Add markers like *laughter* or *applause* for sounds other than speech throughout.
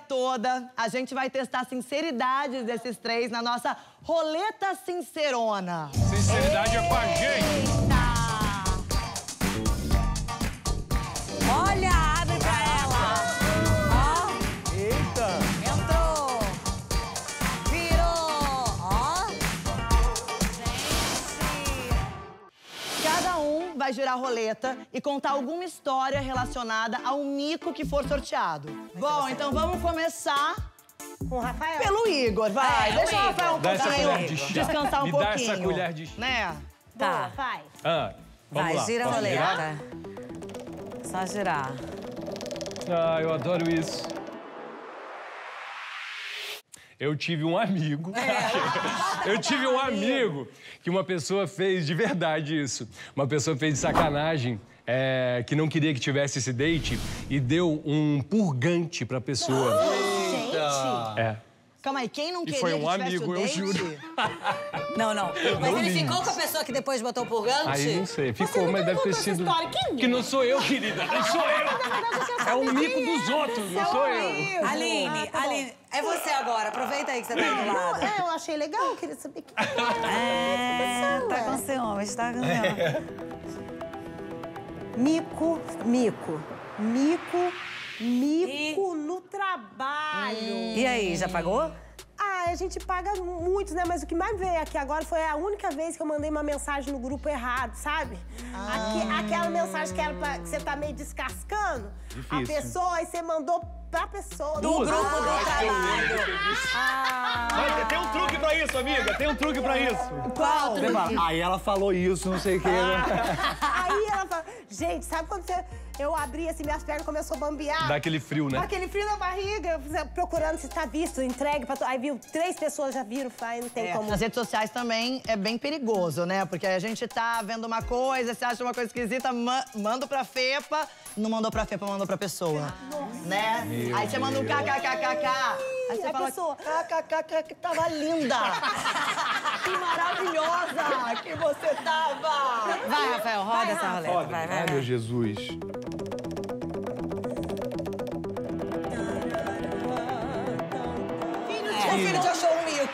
toda. A gente vai testar a sinceridade desses três na nossa roleta sincerona. Sinceridade é com a gente. Um vai girar a roleta e contar alguma história relacionada ao mico que for sorteado. Bom, então vamos começar Com o Rafael. pelo Igor, vai. É, Deixa o o Rafael um Dá pouquinho de descansar um Me dá pouquinho. essa colher de chá. Né? Tá. Boa, faz. Ah, vamos Vai, lá. gira a Posso girar? roleta. Só girar. Ah, eu adoro isso. Eu tive um amigo. *laughs* eu tive um amigo que uma pessoa fez de verdade isso. Uma pessoa fez de sacanagem. é, que não queria que tivesse esse date e deu um purgante pra pessoa. Gente, É. Calma aí, quem não E queria foi um que tivesse amigo, o eu juro. *laughs* Não, não. Mas não ele li. ficou com a pessoa que depois botou o purgante? Aí não sei, ficou, mas deve ter sido. história. Quem Que não sou eu, querida, não sou eu. É o mico dos outros, não sou eu. Aline, Ah, tá. Aline, é você agora. Aproveita aí que você tá aí do não, lado. é, eu achei legal, eu queria saber quem É, pessoa, tá é. com ciúmes, tá com ciúmes. Mico, mico, mico, mico trabalho. E aí, já pagou? Ah, a gente paga muitos, né? Mas o que mais veio aqui agora foi a única vez que eu mandei uma mensagem no grupo errado, sabe? Aqui- aquela mensagem que era pra, que você tá meio descascando a Difícil. pessoa e você mandou pra pessoa. Do grupo do trabalho. Mas tem um truque pra isso, amiga. Tem um truque pra isso. Qual? Fala, Aí ela falou isso, não sei o quê. Aí ela fala, gente, sabe quando você, eu abri assim, minhas pernas começou a bambear? Dá aquele frio, né? aquele frio na barriga, procurando se tá visto, entregue pra tu. Aí viu, três pessoas já viram, faz, não tem É, como. nas redes sociais também é bem perigoso, né? Porque a gente tá vendo uma coisa, você acha uma coisa esquisita, ma manda pra Fepa, não mandou pra Fepa, mandou pra pessoa. Né? Aí você manda um kkkk. Aí você a fala, pessoa- kkkk, que tava linda. *laughs* que maravilhosa que você tava. Vai, Rafael, roda essa roleta. Vai, vai, Ai, vai. meu Jesus. Filho te achou um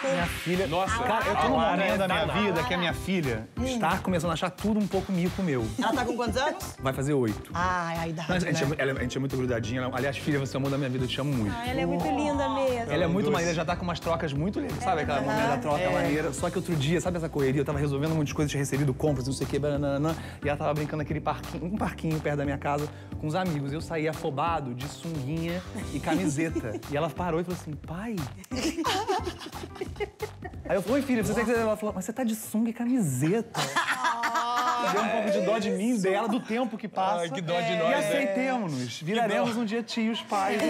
mico. Minha filha. Nossa, cara, eu tô num momento é da minha vida que a minha filha está começando a achar tudo um pouco mico meu. Ela tá com quantos anos? Vai fazer oito. Ai, a idade, Mas a, gente né? é, ela- a gente é muito grudadinha. ela- aliás, filha, você é o amor da minha vida, eu te amo muito. Ah, ela é muito linda mesmo. Ela é muito maneira, já tá com umas trocas muito legais, sabe? Aquela momento da troca maneira. Só que outro dia, sabe essa correria? Eu tava resolvendo muitas coisas, tinha recebido compras, não sei o quê, banana, e ela tava brincando naquele parquinho, um parquinho perto da minha casa com os amigos. Eu saí afobado de sunguinha e camiseta. *laughs* e ela parou e falou assim, pai. Aí eu falei, oi, filha, você tem que. Ela falou, mas você tá de sunga e camiseta. Deu um pouco de dó de mim, dela, do tempo que passa. Ai, que dó de E nós, né? aceitemos-nos. Viraremos um dia tios, pais.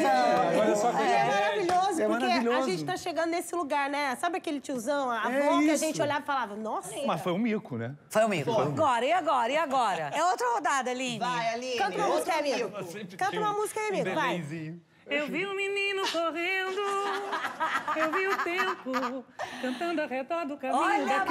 Olha só que É maravilhoso, É porque maravilhoso. a gente tá chegando nesse lugar, né? Sabe aquele tiozão, a É avó que a gente olhava e falava, nossa. Mas foi um mico, né? Foi o mico. Agora, e agora, e agora? É outra rodada, Aline. Vai, Aline. Canta uma música aí, mico. Canta uma música aí, amigo, vai. Eu vi um menino correndo, eu vi o tempo cantando ao redor do caminho Olha!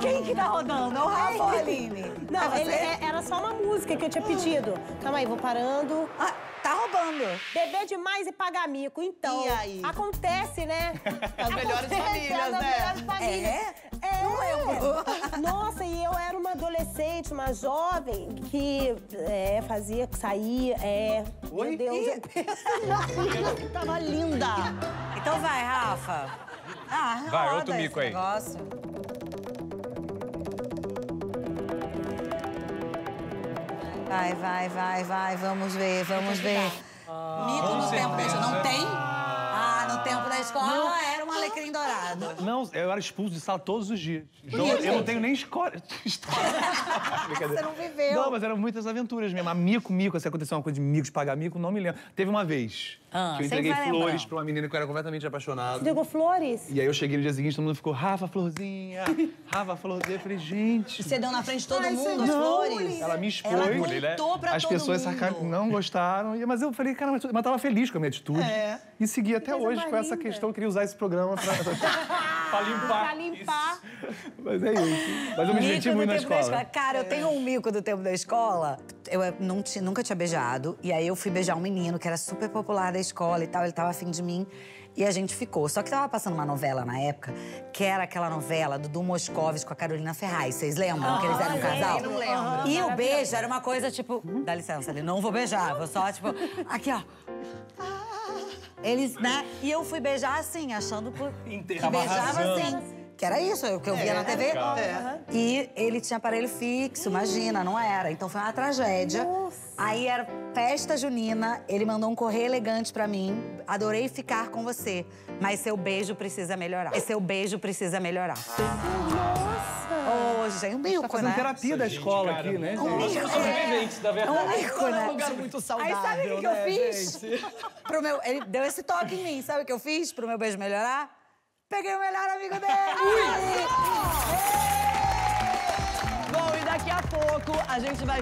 Quem que tá rodando? É o Rafa ou a Aline? Não, É ele, você? é- era só uma música que eu tinha pedido. Calma aí, vou parando. Ah, tá roubando. Beber demais e pagar mico. Então, E aí? acontece, né? *laughs* As melhores Acontece, famílias, as né? melhores famílias. É? É. Não lembro. Nossa, e eu era uma adolescente, uma jovem que é, fazia, saía, é... Oi? Meu Deus, eu... *laughs* Tava linda. Então vai, Rafa. Ah, Vai, outro esse mico aí. negócio. Vai, vai, vai, vai, vamos ver, vamos ver. Mico no tempo da escola. Não tem? Ah, no tempo da escola era um alecrim dourado. Não, eu era expulso de sala todos os dias. Eu não tenho nem escola. *laughs* Você não viveu. Não, mas eram muitas aventuras mesmo. A mico, mico, se aconteceu uma coisa de mico, de pagar mico, não me lembro. Teve uma vez Ah, que eu entreguei flores pra uma menina que eu era completamente apaixonado. Entregou flores? E aí eu cheguei no dia seguinte, todo mundo ficou, Rafa, florzinha, *laughs* Rafa, florzinha. Eu falei, gente. Você deu na frente de todo Ai, mundo as flores? Ela me expôs. Ela né? contou pra As todo pessoas mundo. saca- não gostaram. e- Mas eu falei, cara, mas tava feliz com a minha atitude. É. E segui até hoje com essa questão. Eu queria usar esse programa pra. *laughs* Pra limpar. Pra limpar. Mas é isso. Mas eu me diverti Mico muito na da escola. Cara, eu tenho um mico do tempo da escola. Eu eh, não nunca tinha beijado. E aí eu fui beijar um menino que era super popular da escola e tal. Ele tava afim de mim. E a gente ficou. Só que tava passando uma novela na época, que era aquela novela do Du Moscovis com a Carolina Ferraz. Vocês lembram que eles eram um casal? não lembro. E o beijo era uma coisa tipo, dá licença, ele não vou beijar, vou só tipo, aqui ó. Eles, né? E eu fui beijar assim, achando por, que beijava assim. Que era isso, o que eu via na TV. E ele tinha aparelho fixo, imagina, não era. Então foi uma tragédia. Aí era festa junina, ele mandou um correio elegante pra mim. Adorei ficar com você, mas seu beijo precisa melhorar. E seu beijo precisa melhorar. Nossa! Ô, gente, um Tá mico, fazendo né? terapia da escola cara, aqui, né? Um gente? mico, sobreviventes, é verdade. um mico, É um né? lugar muito Aí saudável, sabe o que, que né, eu fiz? gente? Pro meu, ele deu esse toque em mim. Sabe o que eu fiz pro meu beijo melhorar? Peguei o melhor amigo dele! *laughs* Bom, e daqui a pouco a gente vai